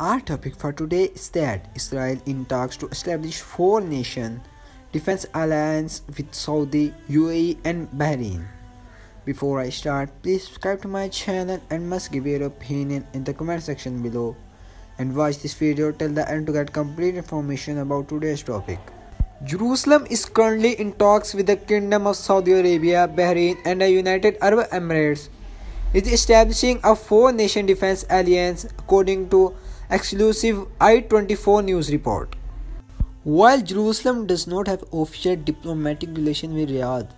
Our topic for today is that Israel in talks to establish four-nation defense alliance with Saudi, UAE and Bahrain. Before I start, please subscribe to my channel and must give your opinion in the comment section below. And watch this video till the end to get complete information about today's topic. Jerusalem is currently in talks with the Kingdom of Saudi Arabia, Bahrain and the United Arab Emirates. It is establishing a four-nation defense alliance according to exclusive I-24 news report. While Jerusalem does not have official diplomatic relations with Riyadh,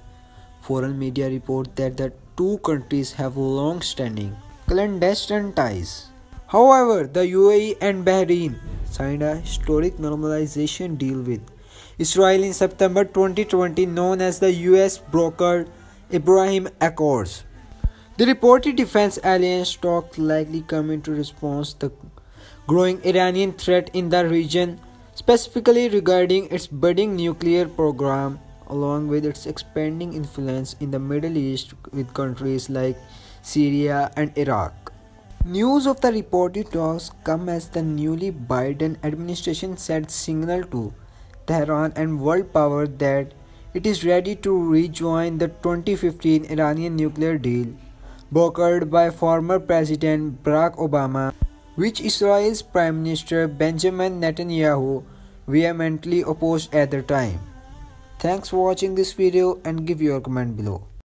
foreign media report that the two countries have long-standing clandestine ties. However, the UAE and Bahrain signed a historic normalization deal with Israel in September 2020 known as the US brokered Abraham Accords. The reported defense alliance talks likely come into response the growing Iranian threat in the region, specifically regarding its budding nuclear program, along with its expanding influence in the Middle East with countries like Syria and Iraq. News of the reported talks come as the newly Biden administration sent signal to Tehran and world power that it is ready to rejoin the 2015 Iranian nuclear deal brokered by former President Barack Obama which Israel's Prime Minister Benjamin Netanyahu vehemently opposed at the time. Thanks for watching this video and give your comment below.